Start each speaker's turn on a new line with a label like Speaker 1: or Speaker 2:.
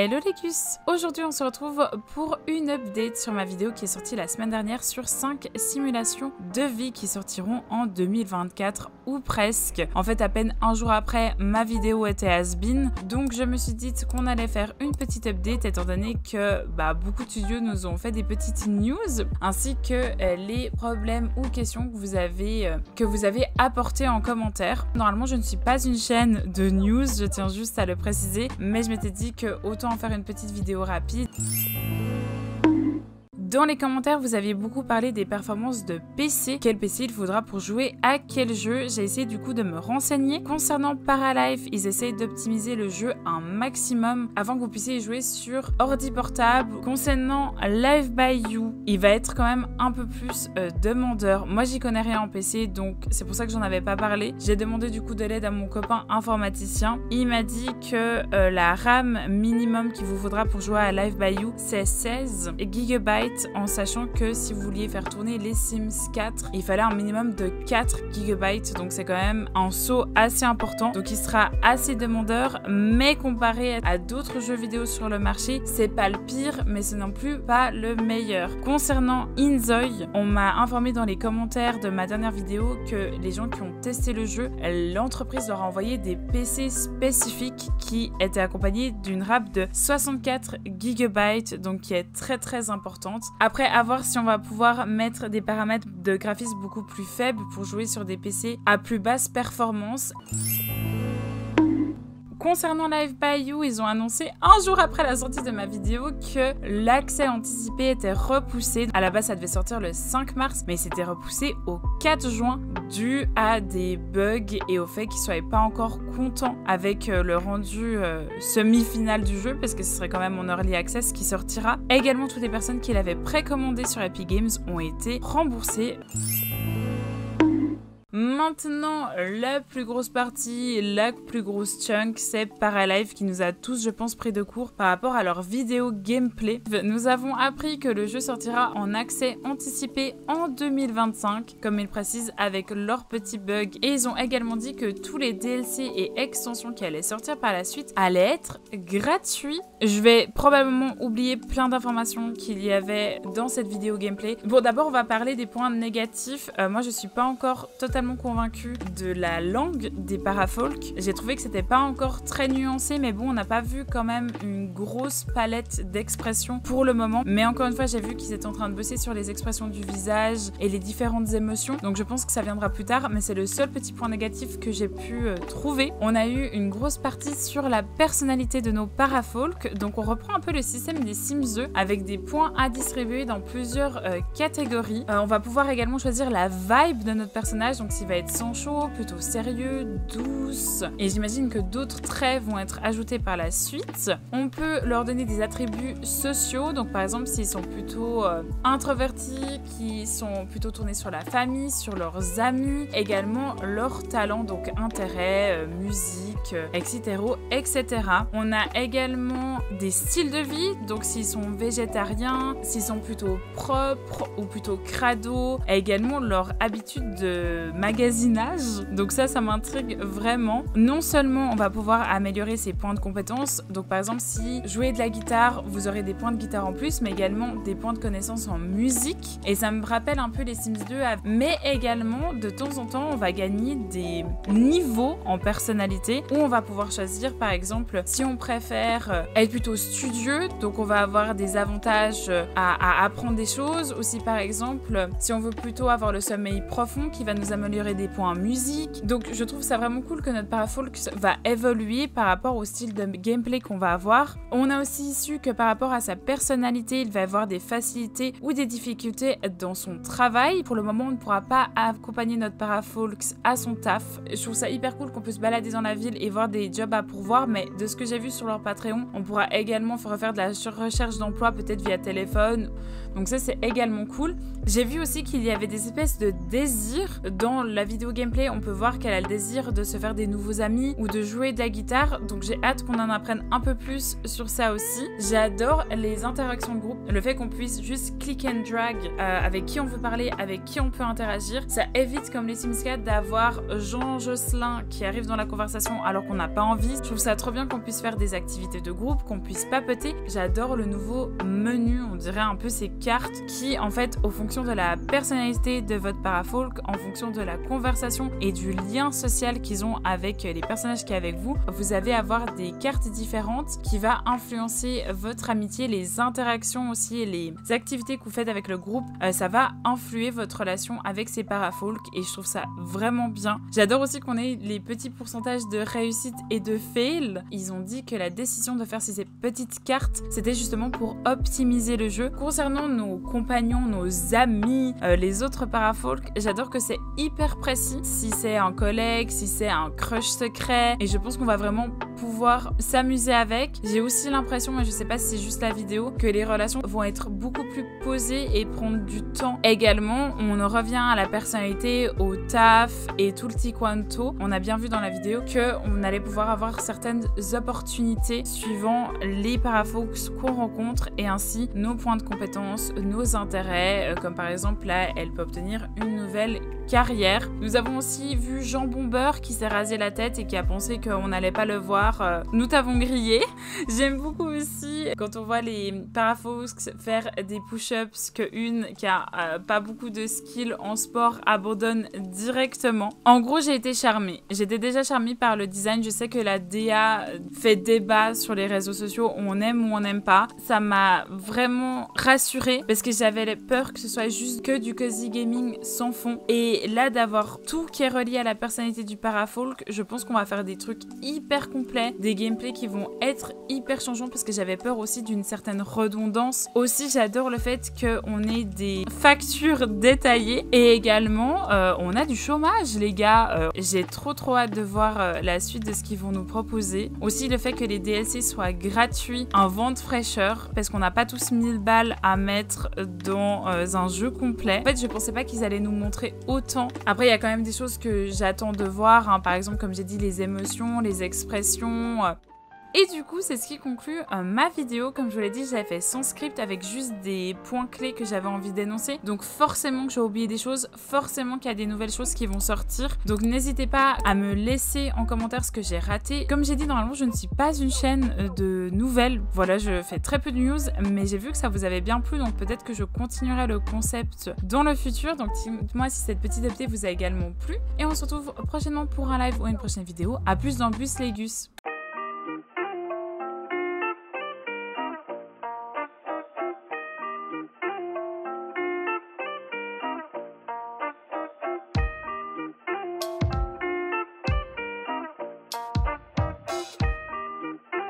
Speaker 1: Hello Lécus Aujourd'hui on se retrouve pour une update sur ma vidéo qui est sortie la semaine dernière sur 5 simulations de vie qui sortiront en 2024 ou presque. En fait à peine un jour après ma vidéo était has-been donc je me suis dit qu'on allait faire une petite update étant donné que bah, beaucoup de studios nous ont fait des petites news ainsi que euh, les problèmes ou questions que vous avez euh, que vous avez apporté en commentaire. Normalement je ne suis pas une chaîne de news, je tiens juste à le préciser mais je m'étais dit que autant en faire une petite vidéo rapide. Dans les commentaires, vous aviez beaucoup parlé des performances de PC. Quel PC il faudra pour jouer à quel jeu? J'ai essayé du coup de me renseigner. Concernant Paralife, ils essayent d'optimiser le jeu un maximum avant que vous puissiez y jouer sur ordi portable. Concernant Live by You, il va être quand même un peu plus euh, demandeur. Moi, j'y connais rien en PC, donc c'est pour ça que j'en avais pas parlé. J'ai demandé du coup de l'aide à mon copain informaticien. Il m'a dit que euh, la RAM minimum qu'il vous faudra pour jouer à Live by You, c'est 16 En sachant que si vous vouliez faire tourner les Sims 4, il fallait un minimum de 4 GB, donc c'est quand même un saut assez important. Donc il sera assez demandeur, mais comparé à d'autres jeux vidéo sur le marché, c'est pas le pire, mais c'est non plus pas le meilleur. Concernant Inzoi, on m'a informé dans les commentaires de ma dernière vidéo que les gens qui ont testé le jeu, l'entreprise leur a envoyé des PC spécifiques qui étaient accompagnés d'une RAM de 64 GB, donc qui est très très importante. Après, à voir si on va pouvoir mettre des paramètres de graphisme beaucoup plus faibles pour jouer sur des PC à plus basse performance. Concernant Live by You, ils ont annoncé un jour après la sortie de ma vidéo que l'accès anticipé était repoussé. À la base, ça devait sortir le 5 mars, mais c'était repoussé au 4 juin dû à des bugs et au fait qu'ils soient pas encore contents avec euh, le rendu euh, semi-final du jeu parce que ce serait quand même mon early access qui sortira. Également, toutes les personnes qui l'avaient précommandé sur Epic Games ont été remboursées. Maintenant, la plus grosse partie, la plus grosse chunk, c'est Paralife qui nous a tous, je pense, pris de court par rapport à leur vidéo gameplay. Nous avons appris que le jeu sortira en accès anticipé en 2025, comme ils précisent avec leurs petits bugs. Et ils ont également dit que tous les DLC et extensions qui allaient sortir par la suite allaient être gratuits. Je vais probablement oublier plein d'informations qu'il y avait dans cette vidéo gameplay. Bon, d'abord, on va parler des points négatifs. Euh, moi, je suis pas encore totalement convaincu de la langue des parafolk. J'ai trouvé que c'était pas encore très nuancé, mais bon, on n'a pas vu quand même une grosse palette d'expressions pour le moment. Mais encore une fois, j'ai vu qu'ils étaient en train de bosser sur les expressions du visage et les différentes émotions. Donc je pense que ça viendra plus tard, mais c'est le seul petit point négatif que j'ai pu euh, trouver. On a eu une grosse partie sur la personnalité de nos parafolk. Donc on reprend un peu le système des Sims 2 avec des points à distribuer dans plusieurs euh, catégories. Euh, on va pouvoir également choisir la vibe de notre personnage. S'il va être sans chaud, plutôt sérieux, douce. Et j'imagine que d'autres traits vont être ajoutés par la suite. On peut leur donner des attributs sociaux, donc par exemple s'ils sont plutôt euh, introvertis, qui sont plutôt tournés sur la famille, sur leurs amis, également leurs talents, donc intérêts, euh, musique, etc., euh, etc. On a également des styles de vie, donc s'ils sont végétariens, s'ils sont plutôt propres ou plutôt crado, également leur habitude de magasinage. Donc ça, ça m'intrigue vraiment. Non seulement on va pouvoir améliorer ses points de compétences, donc par exemple si jouer de la guitare, vous aurez des points de guitare en plus, mais également des points de connaissance en musique. Et ça me rappelle un peu les Sims 2, mais également de temps en temps, on va gagner des niveaux en personnalité où on va pouvoir choisir par exemple si on préfère euh, être plutôt studieux, donc on va avoir des avantages euh, à, apprendre des choses, ou si par exemple si on veut plutôt avoir le sommeil profond qui va nous améliorer des points musique. Donc je trouve ça vraiment cool que notre parafolk va évoluer par rapport au style de gameplay qu'on va avoir. On a aussi su que par rapport à sa personnalité, il va avoir des facilités ou des difficultés dans son travail. Pour le moment, on ne pourra pas accompagner notre parafolk à son taf. Je trouve ça hyper cool qu'on puisse balader dans la ville et voir des jobs à pourvoir, mais de ce que j'ai vu sur leur Patreon, on pourra également refaire de la recherche d'emploi peut-être via téléphone. Donc ça c'est également cool. J'ai vu aussi qu'il y avait des espèces de désirs dans la vidéo gameplay, on peut voir qu'elle a le désir de se faire des nouveaux amis ou de jouer de la guitare. Donc j'ai hâte qu'on en apprenne un peu plus sur ça aussi. J'adore les interactions de groupe, le fait qu'on puisse juste click and drag euh, avec qui on veut parler, avec qui on peut interagir. Ça évite comme les Sims 4 d'avoir Jean Josselin qui arrive dans la conversation alors qu'on n'a pas envie. Je trouve ça trop bien qu'on puisse faire des activités de groupe, qu'on puisse papoter. J'adore le nouveau menu, on dirait un peu ces cartes qui, en fait, au fonction de la personnalité de votre parafolk, en fonction de la conversation et du lien social qu'ils ont avec les personnages qui sont avec vous, vous allez avoir des cartes différentes qui va influencer votre amitié, les interactions aussi, les activités que vous faites avec le groupe. Euh, ça va influer votre relation avec ces parafolk et je trouve ça vraiment bien. J'adore aussi qu'on ait les petits pourcentages de et de fail. Ils ont dit que la décision de faire ces petites cartes, c'était justement pour optimiser le jeu. Concernant nos compagnons, nos amis, euh, les autres parafolk, j'adore que c'est hyper précis. Si c'est un collègue, si c'est un crush secret, et je pense qu'on va vraiment pouvoir s'amuser avec. J'ai aussi l'impression, mais je sais pas si c'est juste la vidéo, que les relations vont être beaucoup plus posées et prendre du temps. Également, on revient à la personnalité, au taf et tout le tiquanto. On a bien vu dans la vidéo que on allait pouvoir avoir certaines opportunités suivant les parafolks qu'on rencontre et ainsi nos points de compétence, nos intérêts, euh, comme par exemple là, elle peut obtenir une nouvelle carrière. Nous avons aussi vu Jean Bomber qui s'est rasé la tête et qui a pensé qu'on n'allait pas le voir. Euh, nous t'avons grillé. J'aime beaucoup aussi quand on voit les parafolks faire des push-ups que une qui a euh, pas beaucoup de skills en sport abandonne directement. En gros, j'ai été charmée. J'étais déjà charmée par le design. Je sais que la DA fait débat sur les réseaux sociaux. On aime ou on n'aime pas. Ça m'a vraiment rassurée parce que j'avais peur que ce soit juste que du cozy gaming sans fond. Et là, d'avoir tout qui est relié à la personnalité du parafolk, je pense qu'on va faire des trucs hyper complets, des gameplays qui vont être hyper changeants parce que j'avais peur aussi d'une certaine redondance. Aussi, j'adore le fait qu'on ait des factures détaillées et également, euh, on a du chômage, les gars. Euh, j'ai trop trop hâte de voir euh, la suite de ce qu'ils vont nous proposer. Aussi, le fait que les DLC soient gratuits en vente fraîcheur parce qu'on n'a pas tous 1000 balles à mettre dans un jeu complet. En fait, je pensais pas qu'ils allaient nous montrer autant après, il y a quand même des choses que j'attends de voir. Hein. Par exemple, comme j'ai dit, les émotions, les expressions. Et du coup, c'est ce qui conclut euh, ma vidéo. Comme je vous l'ai dit, j'avais fait sans script avec juste des points clés que j'avais envie d'énoncer. Donc forcément que j'ai oublié des choses, forcément qu'il y a des nouvelles choses qui vont sortir. Donc n'hésitez pas à me laisser en commentaire ce que j'ai raté. Comme j'ai dit, normalement, je ne suis pas une chaîne euh, de nouvelles. Voilà, je fais très peu de news, mais j'ai vu que ça vous avait bien plu. Donc peut-être que je continuerai le concept dans le futur. Donc dites-moi si cette petite update vous a également plu. Et on se retrouve prochainement pour un live ou une prochaine vidéo. A plus dans Bus Legus.